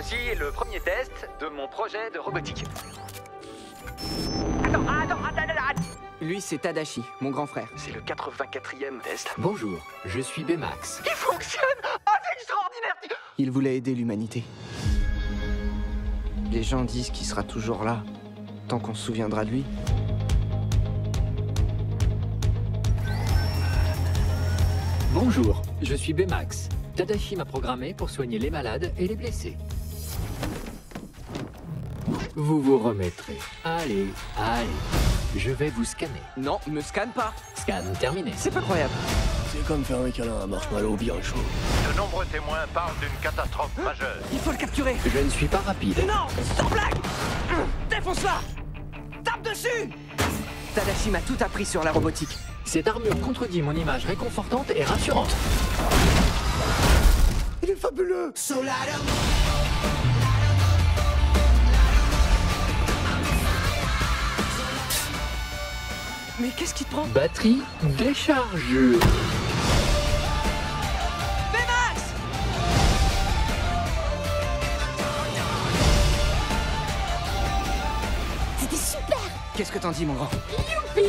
Ceci est le premier test de mon projet de robotique. Attends, attends, attends, attends. Lui, c'est Tadashi, mon grand frère. C'est le 84e test. Bonjour, je suis Bmax. Il fonctionne Ah, c'est extraordinaire Il voulait aider l'humanité. Les gens disent qu'il sera toujours là, tant qu'on se souviendra de lui. Bonjour, je suis Bmax. Tadashi m'a programmé pour soigner les malades et les blessés. Vous vous remettrez. Allez, allez. Je vais vous scanner. Non, me scanne pas Scan terminé. C'est pas croyable. C'est comme faire un câlin à marshmallow bien chaud. De nombreux témoins parlent d'une catastrophe majeure. Il faut le capturer Je ne suis pas rapide. Non Sans blague Défonce-la Tape dessus Tadashi m'a tout appris sur la robotique. Cette armure contredit mon image réconfortante et rassurante. Il est fabuleux Mais qu'est-ce qui te prend? Batterie décharge. Max! C'était super! Qu'est-ce que t'en dis, mon grand? Youpi